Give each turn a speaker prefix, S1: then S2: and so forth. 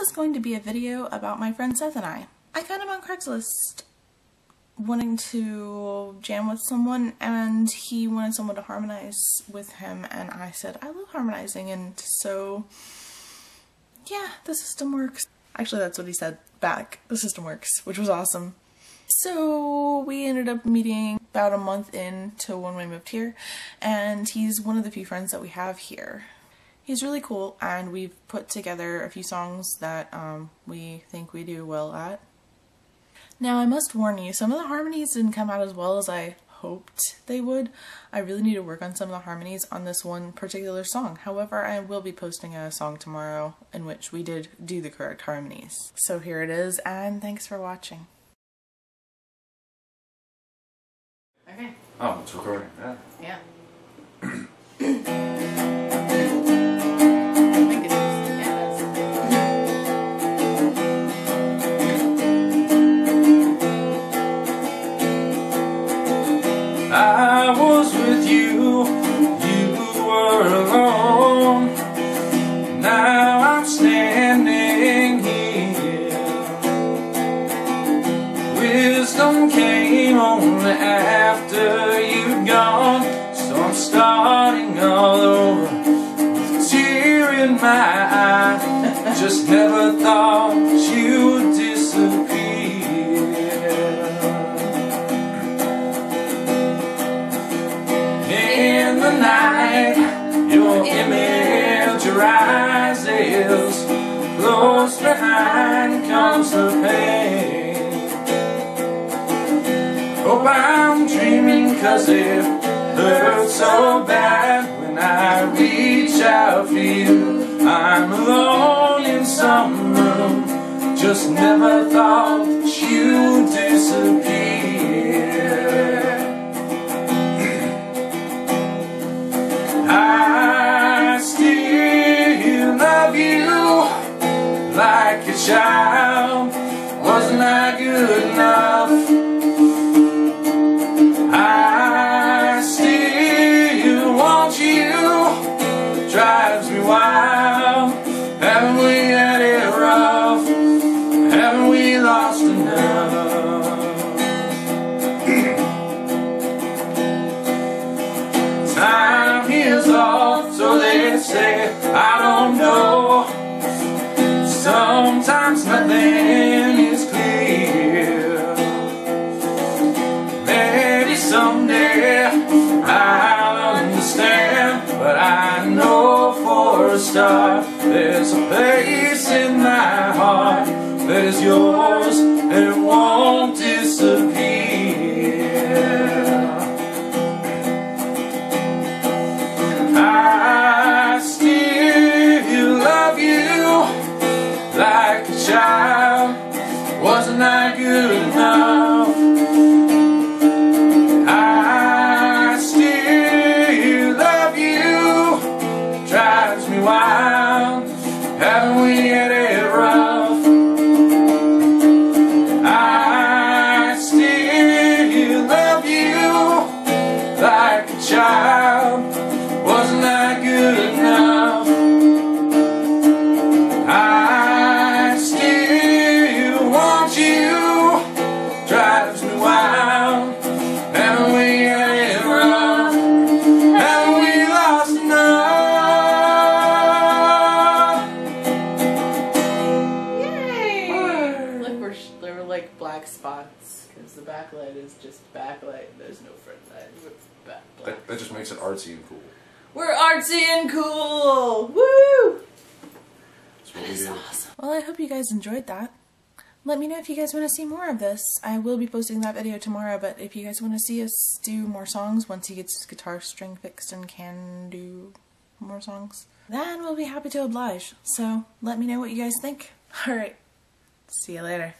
S1: this is going to be a video about my friend Seth and I. I found him on Craigslist wanting to jam with someone and he wanted someone to harmonize with him and I said I love harmonizing and so yeah the system works. Actually that's what he said back. The system works which was awesome. So we ended up meeting about a month into when we moved here and he's one of the few friends that we have here. He's really cool and we've put together a few songs that um, we think we do well at. Now I must warn you, some of the harmonies didn't come out as well as I hoped they would. I really need to work on some of the harmonies on this one particular song. However, I will be posting a song tomorrow in which we did do the correct harmonies. So here it is and thanks for watching.
S2: Okay.
S3: Oh, it's recording.
S2: Yeah.
S3: Yeah. Wisdom came only after you'd gone, so I'm starting all over with a tear in my eye. Just never thought you'd disappear. In the night, your image rises. Close dreaming cause it hurts so bad when I reach out for you. I'm alone in some room, just never thought you'd disappear. Drives me wild. Haven't we had it rough? Haven't we lost enough? Time is off, so they say. I don't know. Sometimes nothing is clear. Maybe someday start there's a place in my heart that is yours and won't Drives me wild.
S2: Black spots because the backlight is just backlight. There's no front light. We're back black.
S3: That, that just makes it artsy and cool.
S2: We're artsy and cool! Woo!
S3: That's what we do.
S1: Well, I hope you guys enjoyed that. Let me know if you guys want to see more of this. I will be posting that video tomorrow, but if you guys want to see us do more songs once he gets his guitar string fixed and can do more songs, then we'll be happy to oblige. So let me know what you guys think. Alright, see you later.